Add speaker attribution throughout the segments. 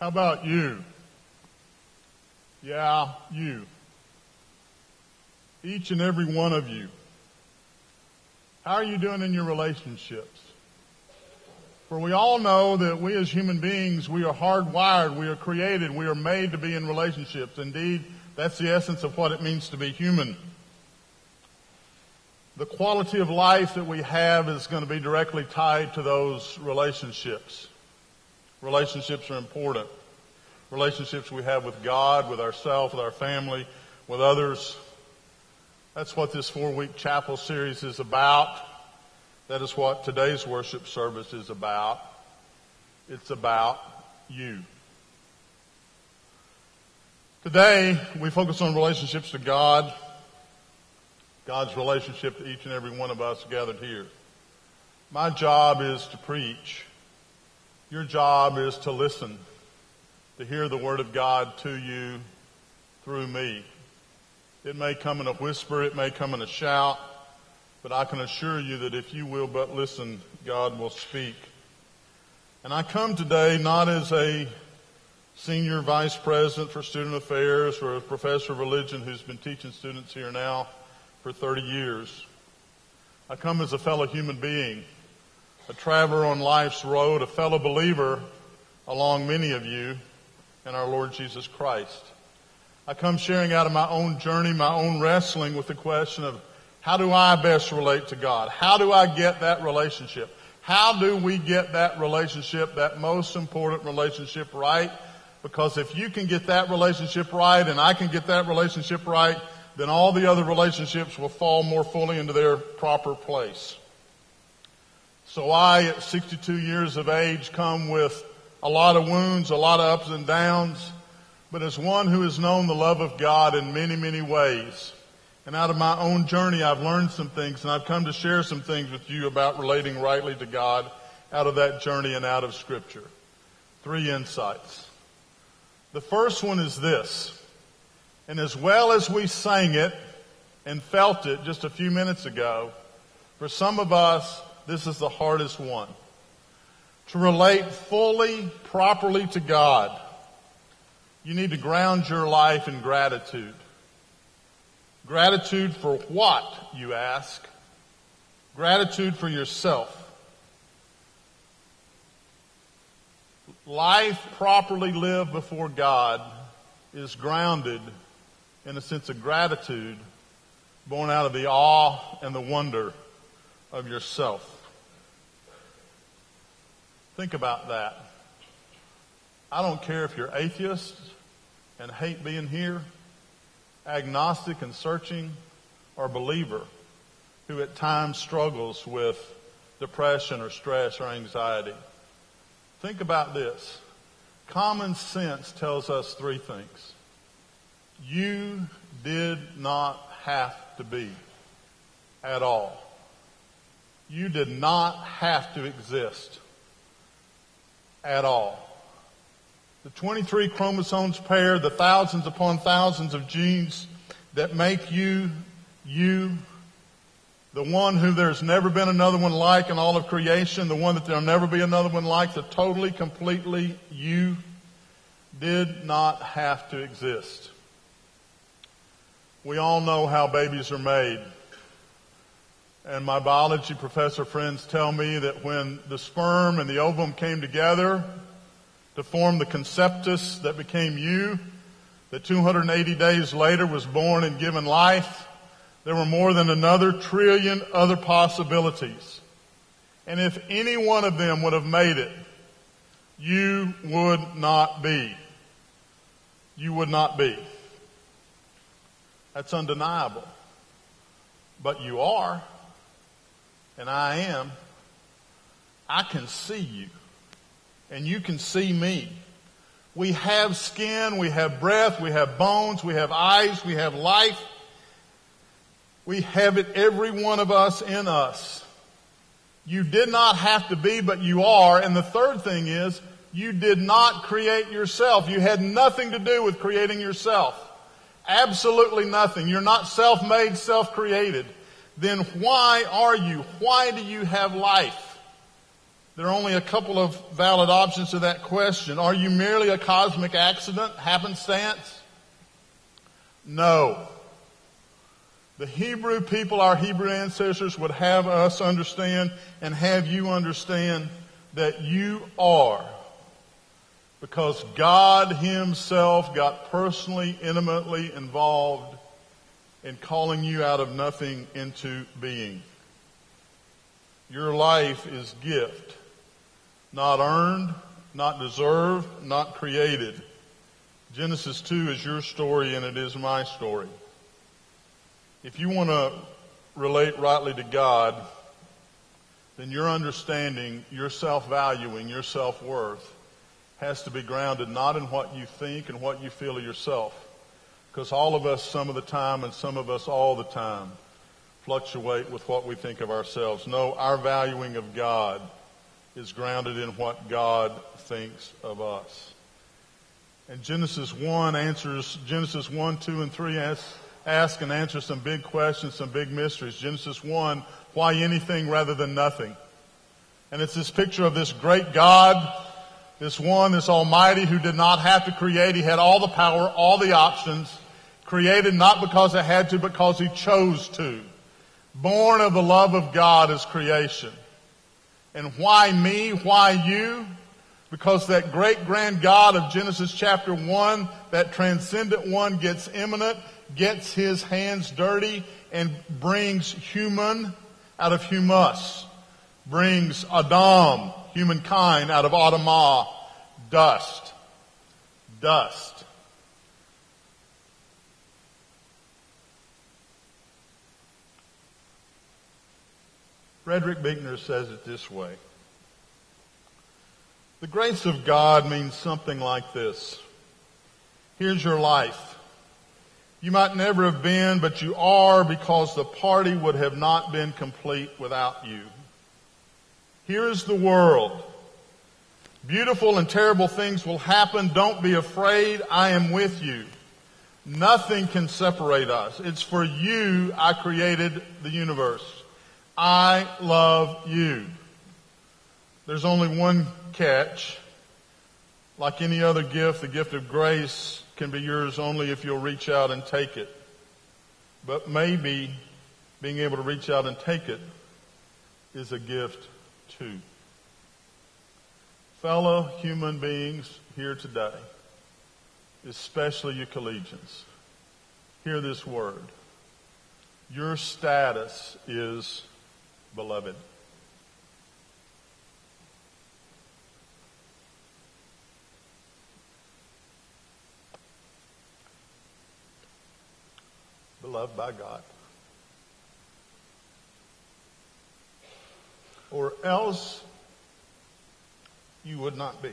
Speaker 1: How about you? Yeah, you. Each and every one of you. How are you doing in your relationships? For we all know that we as human beings, we are hardwired, we are created, we are made to be in relationships. Indeed, that's the essence of what it means to be human. The quality of life that we have is going to be directly tied to those relationships. Relationships are important. Relationships we have with God, with ourselves, with our family, with others. That's what this four week chapel series is about. That is what today's worship service is about. It's about you. Today, we focus on relationships to God, God's relationship to each and every one of us gathered here. My job is to preach. Your job is to listen, to hear the Word of God to you through me. It may come in a whisper, it may come in a shout, but I can assure you that if you will but listen, God will speak. And I come today not as a senior vice president for student affairs or a professor of religion who's been teaching students here now for 30 years. I come as a fellow human being a traveler on life's road, a fellow believer along many of you in our Lord Jesus Christ. I come sharing out of my own journey, my own wrestling with the question of how do I best relate to God? How do I get that relationship? How do we get that relationship, that most important relationship right? Because if you can get that relationship right and I can get that relationship right, then all the other relationships will fall more fully into their proper place. So I, at 62 years of age, come with a lot of wounds, a lot of ups and downs, but as one who has known the love of God in many, many ways, and out of my own journey, I've learned some things, and I've come to share some things with you about relating rightly to God out of that journey and out of Scripture. Three insights. The first one is this, and as well as we sang it and felt it just a few minutes ago, for some of us, this is the hardest one. To relate fully, properly to God, you need to ground your life in gratitude. Gratitude for what, you ask? Gratitude for yourself. Life properly lived before God is grounded in a sense of gratitude born out of the awe and the wonder of yourself. Think about that. I don't care if you're atheist and hate being here, agnostic and searching, or believer who at times struggles with depression or stress or anxiety. Think about this. Common sense tells us three things. You did not have to be at all. You did not have to exist at all. The 23 chromosomes pair, the thousands upon thousands of genes that make you, you, the one who there's never been another one like in all of creation, the one that there'll never be another one like, the totally, completely you, did not have to exist. We all know how babies are made. And my biology professor friends tell me that when the sperm and the ovum came together to form the conceptus that became you, that 280 days later was born and given life, there were more than another trillion other possibilities. And if any one of them would have made it, you would not be. You would not be. That's undeniable. But you are and I am, I can see you and you can see me. We have skin, we have breath, we have bones, we have eyes, we have life. We have it, every one of us in us. You did not have to be, but you are. And the third thing is, you did not create yourself. You had nothing to do with creating yourself. Absolutely nothing. You're not self-made, self-created then why are you? Why do you have life? There are only a couple of valid options to that question. Are you merely a cosmic accident, happenstance? No. The Hebrew people, our Hebrew ancestors, would have us understand and have you understand that you are. Because God Himself got personally, intimately involved in calling you out of nothing into being. Your life is gift, not earned, not deserved, not created. Genesis 2 is your story and it is my story. If you want to relate rightly to God, then your understanding, your self-valuing, your self-worth has to be grounded not in what you think and what you feel of yourself. Because all of us some of the time and some of us all the time fluctuate with what we think of ourselves. No, our valuing of God is grounded in what God thinks of us. And Genesis 1 answers, Genesis 1, 2, and 3 asks, ask and answer some big questions, some big mysteries. Genesis 1, why anything rather than nothing? And it's this picture of this great God, this one, this almighty who did not have to create. He had all the power, all the options. Created not because it had to, but because he chose to. Born of the love of God as creation. And why me? Why you? Because that great grand God of Genesis chapter 1, that transcendent one gets immanent gets his hands dirty and brings human out of humus, brings Adam, humankind, out of Adamah, dust. Dust. Frederick Buechner says it this way. The grace of God means something like this. Here's your life. You might never have been, but you are because the party would have not been complete without you. Here is the world. Beautiful and terrible things will happen. Don't be afraid. I am with you. Nothing can separate us. It's for you I created the universe. I love you. There's only one catch. Like any other gift, the gift of grace can be yours only if you'll reach out and take it. But maybe being able to reach out and take it is a gift too. Fellow human beings here today, especially you collegians, hear this word. Your status is beloved. beloved by God. Or else you would not be.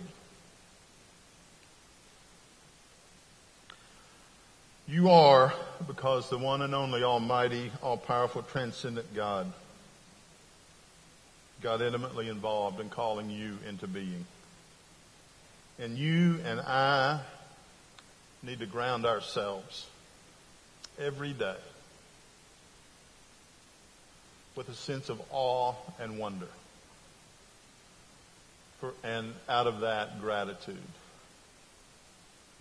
Speaker 1: You are because the one and only Almighty, all-powerful, transcendent God got intimately involved in calling you into being. And you and I need to ground ourselves every day with a sense of awe and wonder. For, and out of that, gratitude.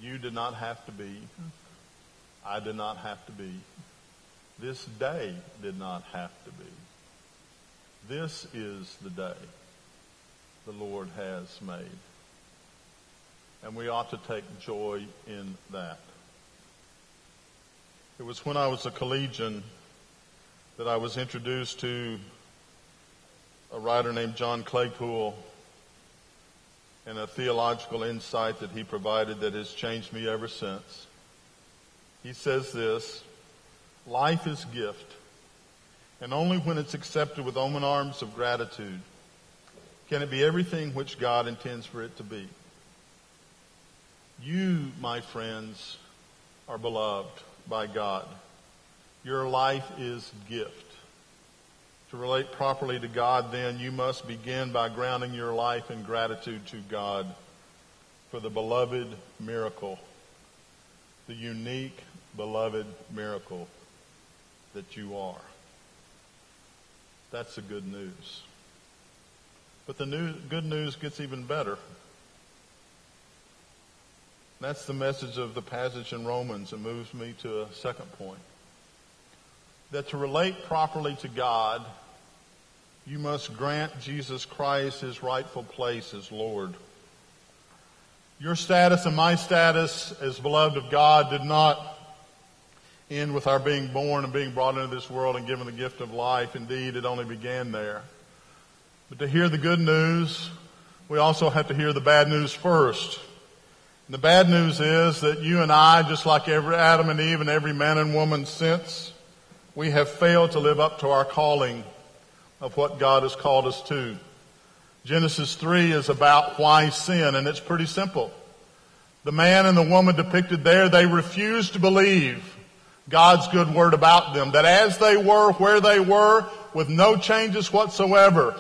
Speaker 1: You did not have to be. I did not have to be. This day did not have to be. This is the day the Lord has made. And we ought to take joy in that. It was when I was a collegian that I was introduced to a writer named John Claypool and a theological insight that he provided that has changed me ever since. He says this, life is gift, and only when it's accepted with open arms of gratitude can it be everything which God intends for it to be. You, my friends, are beloved by God. Your life is gift. To relate properly to God, then, you must begin by grounding your life in gratitude to God for the beloved miracle, the unique beloved miracle that you are. That's the good news. But the new, good news gets even better. That's the message of the passage in Romans. It moves me to a second point. That to relate properly to God, you must grant Jesus Christ his rightful place as Lord. Your status and my status as beloved of God did not end with our being born and being brought into this world and given the gift of life. Indeed, it only began there. But to hear the good news, we also have to hear the bad news first. And the bad news is that you and I, just like every Adam and Eve and every man and woman since, we have failed to live up to our calling of what God has called us to. Genesis 3 is about why sin, and it's pretty simple. The man and the woman depicted there, they refused to believe God's good word about them, that as they were where they were, with no changes whatsoever,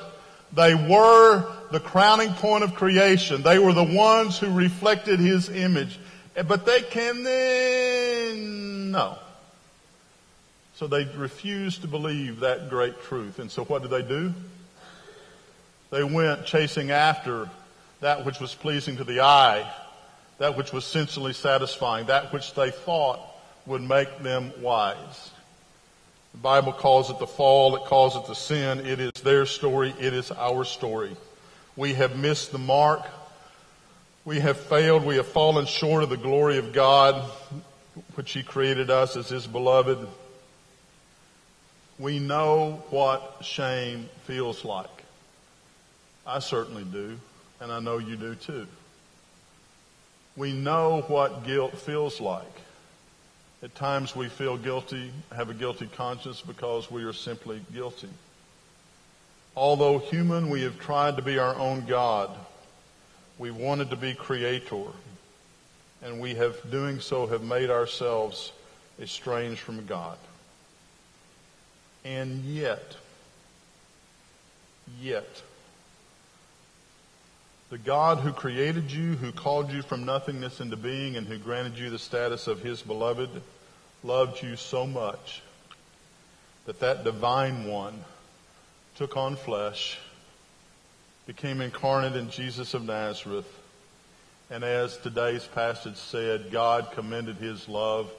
Speaker 1: they were the crowning point of creation. They were the ones who reflected His image. Eh, but they can then, no. So they refused to believe that great truth. And so what did they do? They went chasing after that which was pleasing to the eye, that which was sensually satisfying, that which they thought would make them wise. The Bible calls it the fall, it calls it the sin. It is their story, it is our story. We have missed the mark. We have failed. We have fallen short of the glory of God, which He created us as His beloved. We know what shame feels like. I certainly do, and I know you do too. We know what guilt feels like. At times we feel guilty, have a guilty conscience because we are simply guilty. Although human, we have tried to be our own God. We wanted to be creator. And we have, doing so, have made ourselves estranged from God. And yet, yet, the God who created you, who called you from nothingness into being, and who granted you the status of his beloved, loved you so much that that divine one took on flesh, became incarnate in Jesus of Nazareth, and as today's passage said, God commended his love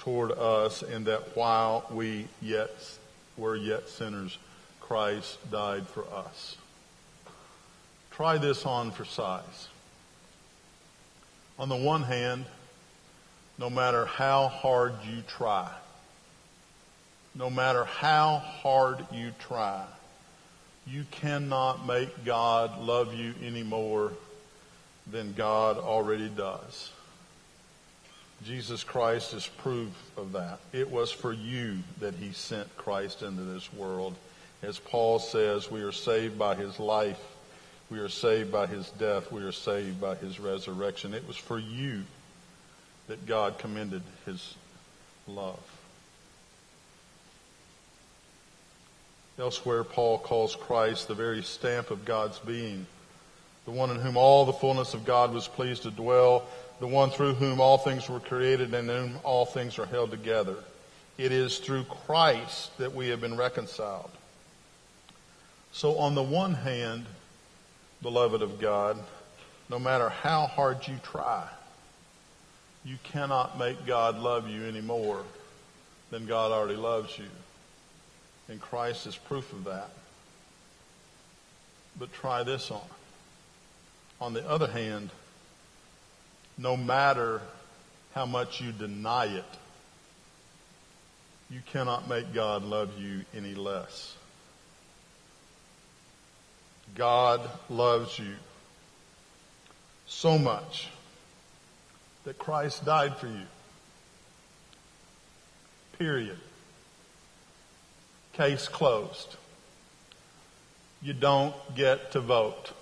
Speaker 1: toward us in that while we yet were yet sinners, Christ died for us. Try this on for size. On the one hand, no matter how hard you try, no matter how hard you try, you cannot make God love you any more than God already does. Jesus Christ is proof of that. It was for you that he sent Christ into this world. As Paul says, we are saved by his life. We are saved by his death. We are saved by his resurrection. It was for you that God commended his love. Elsewhere, Paul calls Christ the very stamp of God's being, the one in whom all the fullness of God was pleased to dwell, the one through whom all things were created and in whom all things are held together. It is through Christ that we have been reconciled. So on the one hand, beloved of God, no matter how hard you try, you cannot make God love you any more than God already loves you. And Christ is proof of that. But try this on. On the other hand, no matter how much you deny it, you cannot make God love you any less. God loves you so much that Christ died for you. Period. Case closed. You don't get to vote.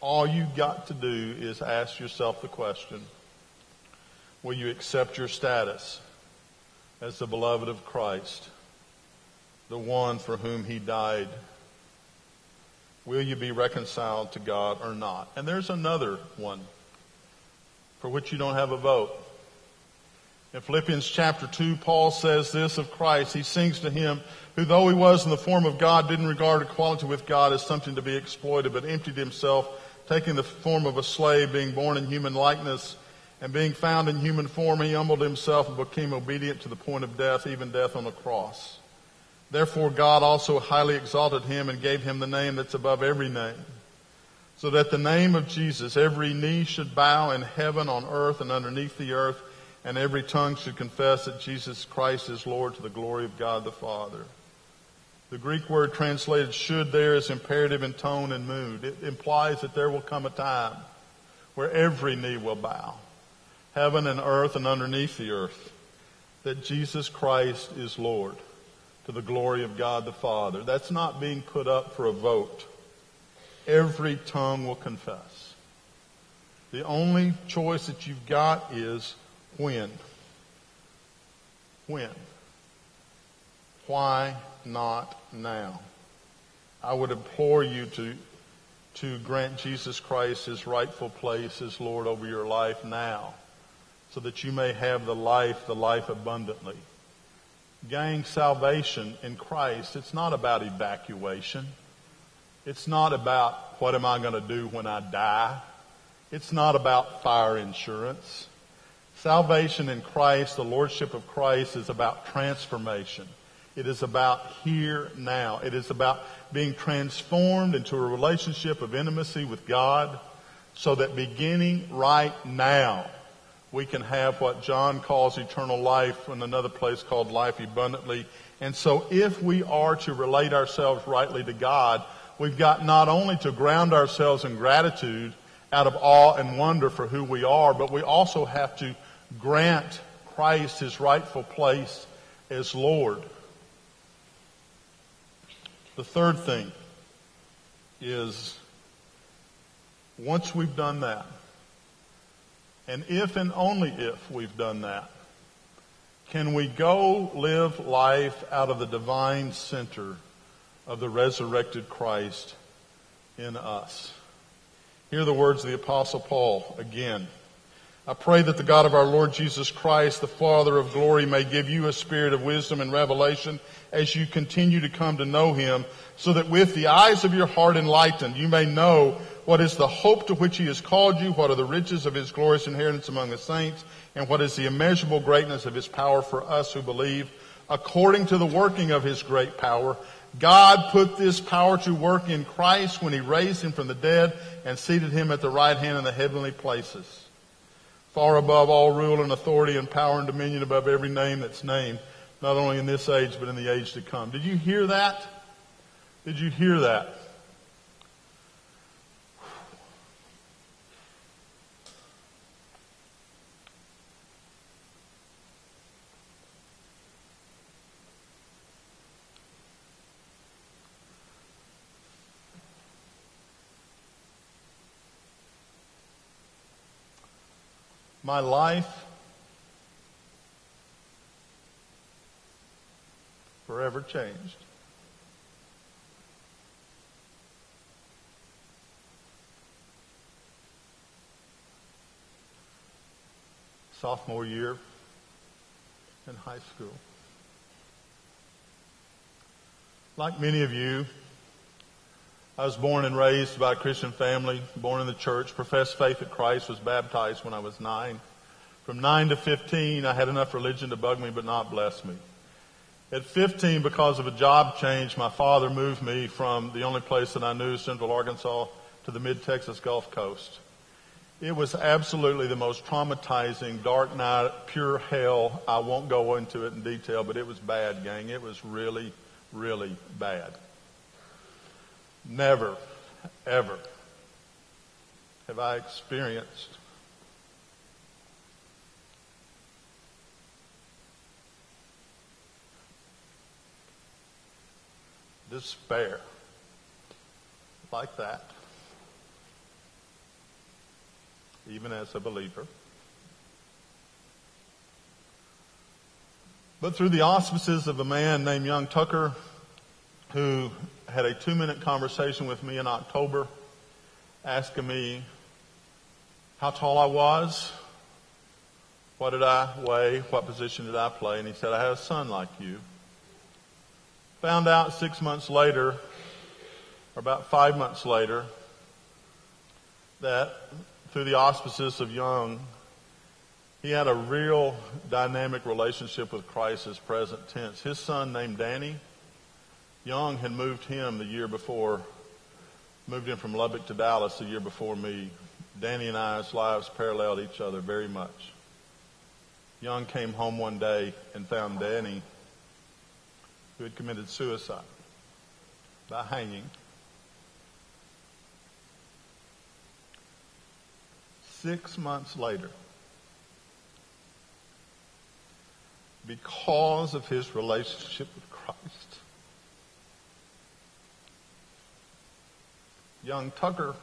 Speaker 1: All you've got to do is ask yourself the question, will you accept your status as the beloved of Christ, the one for whom he died? Will you be reconciled to God or not? And there's another one for which you don't have a vote. In Philippians chapter 2, Paul says this of Christ. He sings to him, who though he was in the form of God, didn't regard equality with God as something to be exploited, but emptied himself, taking the form of a slave, being born in human likeness, and being found in human form, he humbled himself and became obedient to the point of death, even death on the cross. Therefore God also highly exalted him and gave him the name that's above every name so that the name of Jesus, every knee should bow in heaven, on earth, and underneath the earth, and every tongue should confess that Jesus Christ is Lord to the glory of God the Father. The Greek word translated should there is imperative in tone and mood. It implies that there will come a time where every knee will bow, heaven and earth and underneath the earth, that Jesus Christ is Lord to the glory of God the Father. That's not being put up for a vote every tongue will confess. The only choice that you've got is when. When. Why not now? I would implore you to, to grant Jesus Christ his rightful place as Lord over your life now so that you may have the life, the life abundantly. Gang salvation in Christ, it's not about evacuation. It's not about what am I going to do when I die. It's not about fire insurance. Salvation in Christ, the Lordship of Christ is about transformation. It is about here now. It is about being transformed into a relationship of intimacy with God so that beginning right now, we can have what John calls eternal life in another place called life abundantly. And so if we are to relate ourselves rightly to God, we've got not only to ground ourselves in gratitude out of awe and wonder for who we are, but we also have to grant Christ his rightful place as Lord. The third thing is once we've done that, and if and only if we've done that, can we go live life out of the divine center of the resurrected Christ in us. Hear the words of the apostle Paul again. I pray that the God of our Lord Jesus Christ, the Father of glory, may give you a spirit of wisdom and revelation as you continue to come to know him, so that with the eyes of your heart enlightened, you may know what is the hope to which he has called you, what are the riches of his glorious inheritance among the saints, and what is the immeasurable greatness of his power for us who believe, according to the working of his great power, God put this power to work in Christ when he raised him from the dead and seated him at the right hand in the heavenly places. Far above all rule and authority and power and dominion above every name that's named, not only in this age, but in the age to come. Did you hear that? Did you hear that? My life forever changed. Sophomore year in high school. Like many of you, I was born and raised by a Christian family, born in the church, professed faith at Christ, was baptized when I was nine. From nine to 15, I had enough religion to bug me but not bless me. At 15, because of a job change, my father moved me from the only place that I knew, Central Arkansas, to the mid-Texas Gulf Coast. It was absolutely the most traumatizing, dark night, pure hell. I won't go into it in detail, but it was bad, gang. It was really, really bad. Never, ever have I experienced despair like that, even as a believer. But through the auspices of a man named Young Tucker, who had a two minute conversation with me in October asking me how tall I was, What did I weigh? What position did I play? And he said, I have a son like you. Found out six months later, or about five months later, that through the auspices of Young, he had a real dynamic relationship with Christ as present tense. His son named Danny, Young had moved him the year before, moved him from Lubbock to Dallas the year before me. Danny and I's lives paralleled each other very much. Young came home one day and found Danny, who had committed suicide by hanging. Six months later, because of his relationship with Christ, young Tucker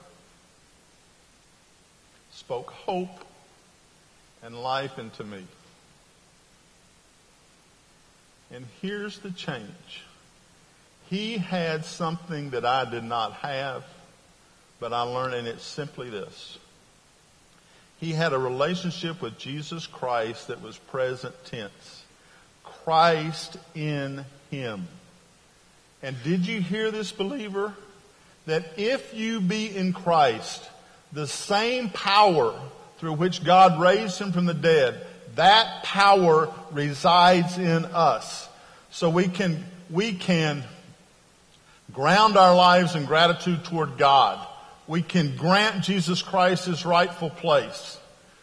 Speaker 1: spoke hope and life into me. And here's the change. He had something that I did not have, but I learned, and it's simply this. He had a relationship with Jesus Christ that was present tense. Christ in him. And did you hear this, believer? That if you be in Christ, the same power through which God raised him from the dead that power resides in us. So we can, we can ground our lives in gratitude toward God. We can grant Jesus Christ his rightful place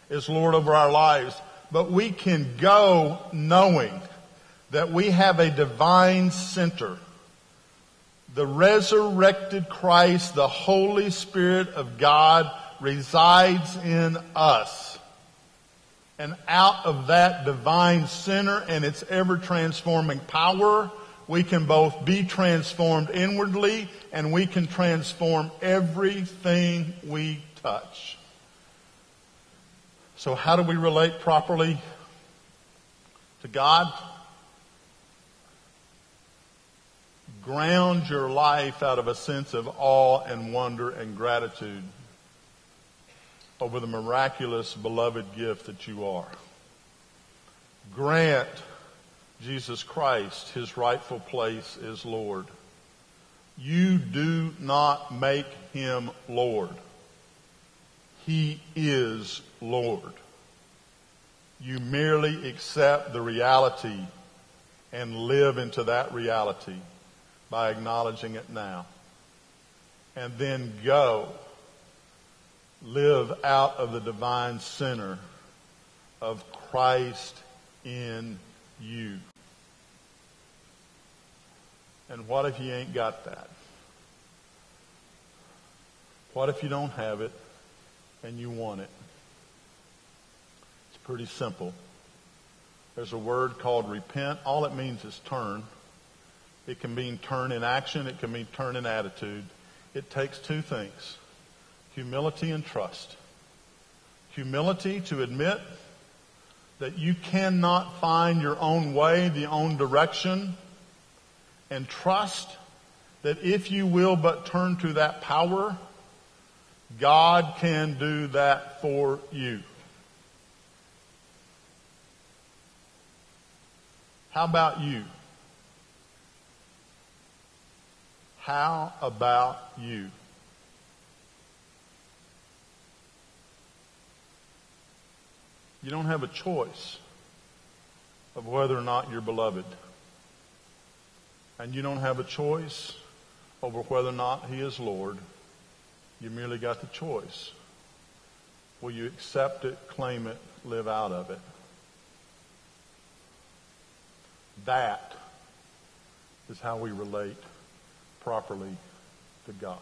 Speaker 1: as Lord over our lives. But we can go knowing that we have a divine center. The resurrected Christ, the Holy Spirit of God resides in us. And out of that divine center and its ever transforming power, we can both be transformed inwardly and we can transform everything we touch. So how do we relate properly to God? Ground your life out of a sense of awe and wonder and gratitude over the miraculous beloved gift that you are. Grant Jesus Christ his rightful place as Lord. You do not make him Lord. He is Lord. You merely accept the reality and live into that reality by acknowledging it now. And then go live out of the divine center of Christ in you. And what if you ain't got that? What if you don't have it and you want it? It's pretty simple. There's a word called repent. All it means is turn. It can mean turn in action. It can mean turn in attitude. It takes two things humility and trust. Humility to admit that you cannot find your own way, the own direction, and trust that if you will but turn to that power, God can do that for you. How about you? How about you? You don't have a choice of whether or not you're beloved. And you don't have a choice over whether or not He is Lord. You merely got the choice. Will you accept it, claim it, live out of it? That is how we relate properly to God.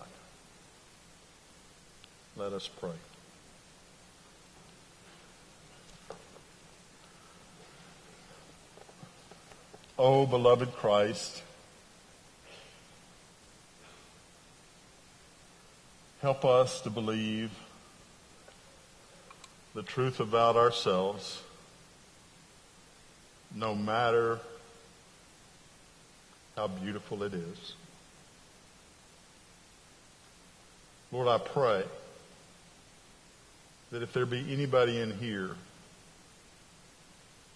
Speaker 1: Let us pray. O beloved Christ, help us to believe the truth about ourselves no matter how beautiful it is. Lord, I pray that if there be anybody in here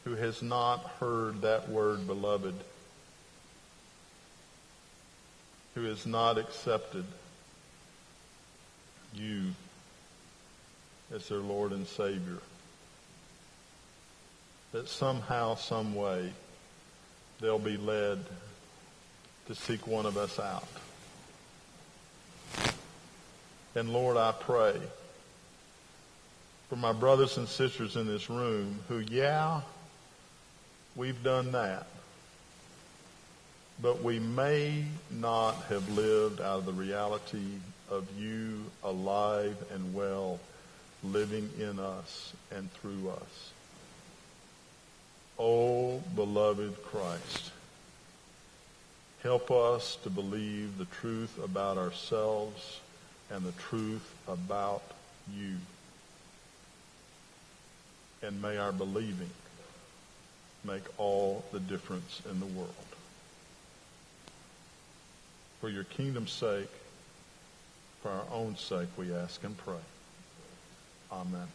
Speaker 1: who has not heard that word, beloved, who has not accepted you as their Lord and Savior, that somehow, some way, they'll be led to seek one of us out. And Lord, I pray for my brothers and sisters in this room who, yeah, we've done that. But we may not have lived out of the reality of you alive and well, living in us and through us. Oh, beloved Christ, help us to believe the truth about ourselves and the truth about you. And may our believing make all the difference in the world. For your kingdom's sake, for our own sake, we ask and pray. Amen.